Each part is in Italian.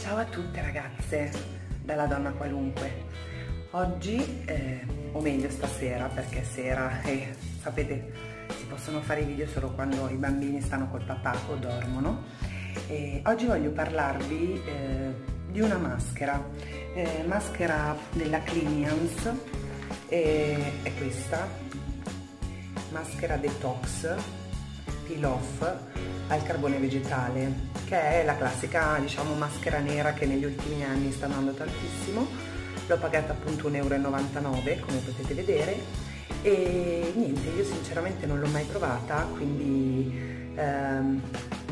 Ciao a tutte ragazze, dalla donna qualunque. Oggi, eh, o meglio stasera, perché sera e sapete si possono fare i video solo quando i bambini stanno col papà o dormono. E oggi voglio parlarvi eh, di una maschera, eh, maschera della Clinians, è questa, maschera detox peel off al carbone vegetale che è la classica diciamo maschera nera che negli ultimi anni sta andando tantissimo. L'ho pagata appunto 1,99 euro come potete vedere. E niente io sinceramente non l'ho mai provata quindi ehm,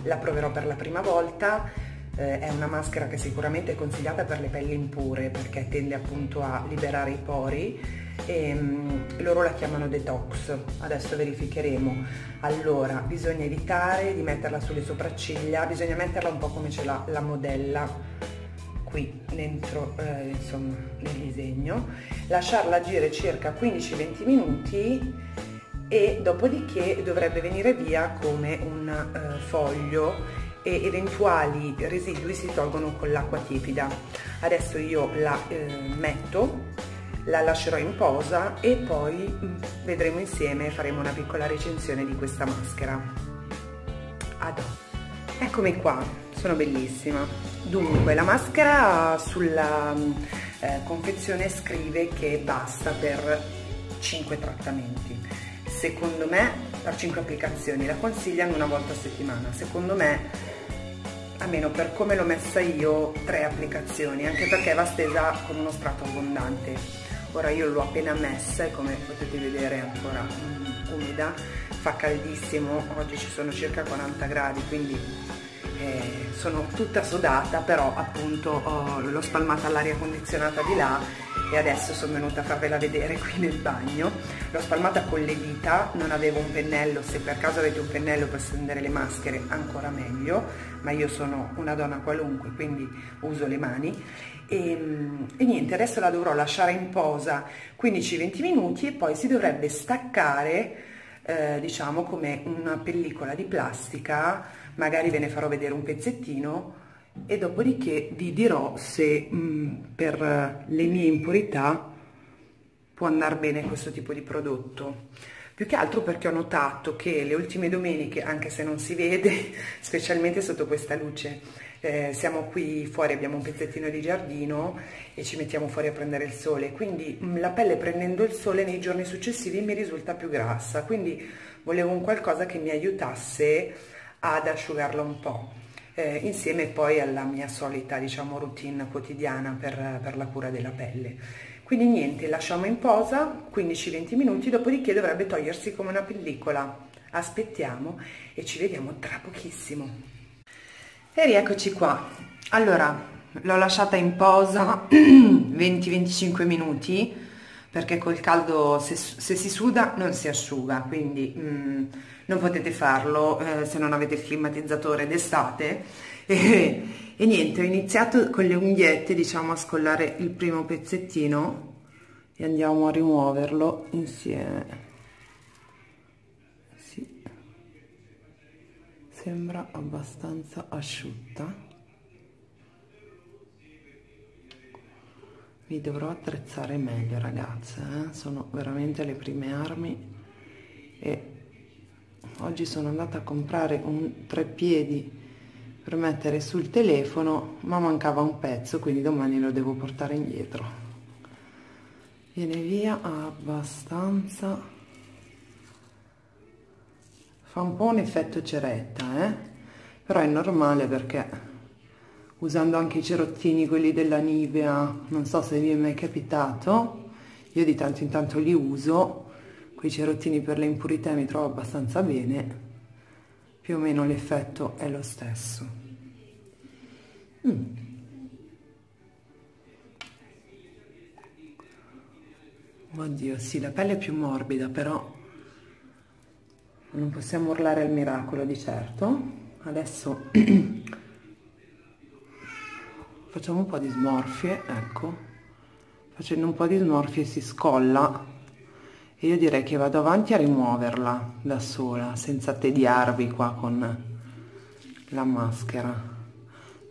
la proverò per la prima volta eh, è una maschera che sicuramente è consigliata per le pelli impure perché tende appunto a liberare i pori e um, loro la chiamano detox, adesso verificheremo. Allora, bisogna evitare di metterla sulle sopracciglia, bisogna metterla un po' come ce l'ha la modella qui dentro eh, insomma nel disegno, lasciarla agire circa 15-20 minuti e dopodiché dovrebbe venire via come un eh, foglio e eventuali residui si tolgono con l'acqua tiepida. Adesso io la eh, metto, la lascerò in posa e poi mm, vedremo insieme faremo una piccola recensione di questa maschera. Adò. Eccomi qua, sono bellissima. Dunque, la maschera sulla mm, eh, confezione scrive che basta per 5 trattamenti. Secondo me, per 5 applicazioni, la consigliano una volta a settimana. Secondo me almeno per come l'ho messa io, tre applicazioni, anche perché va stesa con uno strato abbondante. Ora io l'ho appena messa e come potete vedere è ancora um, umida, fa caldissimo, oggi ci sono circa 40 gradi, quindi eh, sono tutta sudata, però appunto l'ho spalmata all'aria condizionata di là e adesso sono venuta a farvela vedere qui nel bagno. L'ho spalmata con le dita non avevo un pennello se per caso avete un pennello per stendere le maschere ancora meglio ma io sono una donna qualunque quindi uso le mani. E, e niente adesso la dovrò lasciare in posa 15-20 minuti e poi si dovrebbe staccare eh, diciamo come una pellicola di plastica magari ve ne farò vedere un pezzettino e dopodiché vi dirò se mh, mm, per le mie impurità può andare bene questo tipo di prodotto. Più che altro perché ho notato che le ultime domeniche anche se non si vede specialmente sotto questa luce eh, siamo qui fuori abbiamo un pezzettino di giardino e ci mettiamo fuori a prendere il sole. Quindi mh, mm, la pelle prendendo il sole nei giorni successivi mi risulta più grassa. Quindi volevo un qualcosa che mi aiutasse ad asciugarla un po' eh, insieme poi alla mia solita diciamo routine quotidiana per, per la cura della pelle. Quindi niente lasciamo in posa 15-20 minuti dopodiché dovrebbe togliersi come una pellicola. Aspettiamo e ci vediamo tra pochissimo. E rieccoci qua. Allora l'ho lasciata in posa 20-25 minuti perché col caldo se, se, si suda non si asciuga quindi mm, non potete farlo eh, se non avete il climatizzatore d'estate. E, e niente ho iniziato con le unghiette diciamo a scollare il primo pezzettino e andiamo a rimuoverlo insieme. Sì. sembra abbastanza asciutta mi dovrò attrezzare meglio ragazze eh? sono veramente le prime armi e oggi sono andata a comprare un treppiedi per mettere sul telefono ma mancava un pezzo quindi domani lo devo portare indietro viene via abbastanza fa un po' un effetto ceretta eh? però è normale perché usando anche i cerottini quelli della Nivea. Non so se vi è mai capitato. Io di tanto in tanto li uso. Quei cerottini per le impurità mi trovo abbastanza bene. Più o meno l'effetto è lo stesso. Mm. oddio sì la pelle è più morbida però non possiamo urlare al miracolo di certo. Adesso facciamo un po' di smorfie ecco. Facendo un po' di smorfie si scolla. E io direi che vado avanti a rimuoverla da sola senza tediarvi qua con la maschera.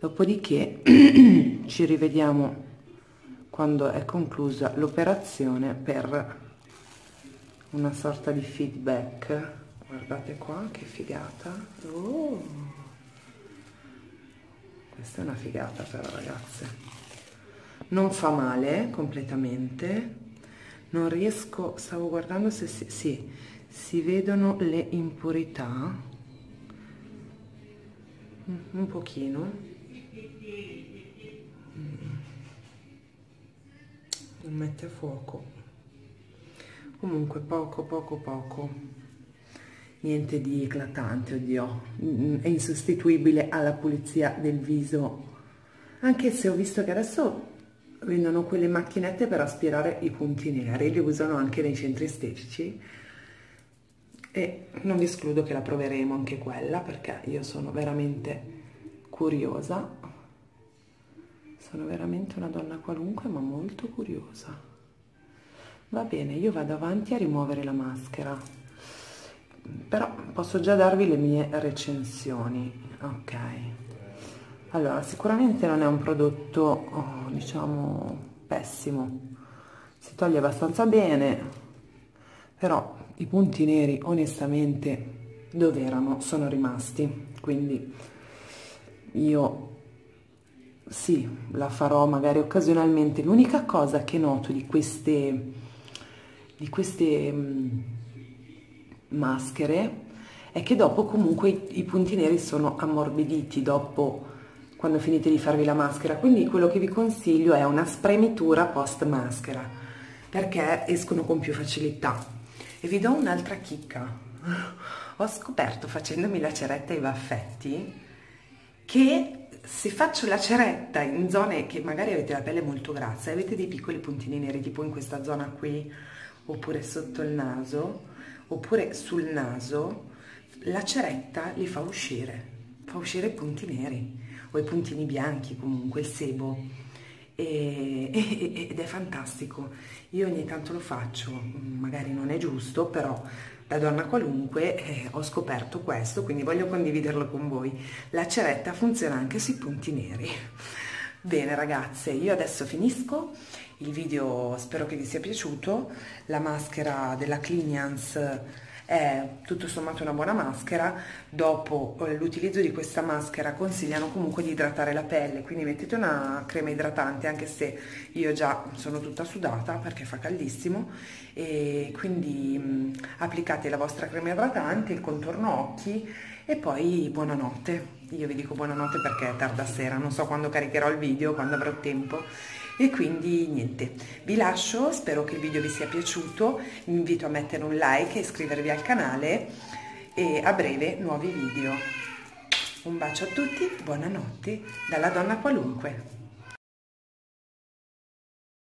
Dopodiché ci rivediamo quando è conclusa l'operazione per una sorta di feedback. Guardate qua che figata. Oh. Questa è una figata però ragazze. Non fa male completamente. Non riesco stavo guardando se si, sì, si vedono le impurità. Un pochino. Non mette a fuoco. Comunque poco poco poco niente di eclatante oddio. È insostituibile alla pulizia del viso. Anche se ho visto che adesso vendono quelle macchinette per aspirare i punti neri li usano anche nei centri estetici. E non vi escludo che la proveremo anche quella perché io sono veramente curiosa. Sono veramente una donna qualunque ma molto curiosa. Va bene io vado avanti a rimuovere la maschera però posso già darvi le mie recensioni ok. Allora sicuramente non è un prodotto oh, diciamo pessimo. Si toglie abbastanza bene però i punti neri onestamente dove erano? Sono rimasti. Quindi io sì la farò magari occasionalmente. L'unica cosa che noto di queste di queste mh, maschere è che dopo comunque i, punti neri sono ammorbiditi dopo quando finite di farvi la maschera quindi quello che vi consiglio è una spremitura post maschera perché escono con più facilità e vi do un'altra chicca. Ho scoperto facendomi la ceretta ai baffetti che se faccio la ceretta in zone che magari avete la pelle molto grassa e avete dei piccoli puntini neri tipo in questa zona qui oppure sotto il naso oppure sul naso la ceretta li fa uscire fa uscire i punti neri o i puntini bianchi comunque il sebo e, e, ed è fantastico. Io ogni tanto lo faccio, magari non è giusto, però da donna qualunque eh, ho scoperto questo, quindi voglio condividerlo con voi. La ceretta funziona anche sui punti neri. Bene ragazze, io adesso finisco il video, spero che vi sia piaciuto. La maschera della Cliniance è tutto sommato una buona maschera dopo eh, l'utilizzo di questa maschera consigliano comunque di idratare la pelle quindi mettete una crema idratante anche se io già sono tutta sudata perché fa caldissimo e quindi mh, applicate la vostra crema idratante il contorno occhi e poi buonanotte. Io vi dico buonanotte perché è tarda sera non so quando caricherò il video quando avrò tempo. E quindi niente. Vi lascio spero che il video vi sia piaciuto. Vi invito a mettere un like e iscrivervi al canale. E a breve nuovi video. Un bacio a tutti buonanotte dalla donna qualunque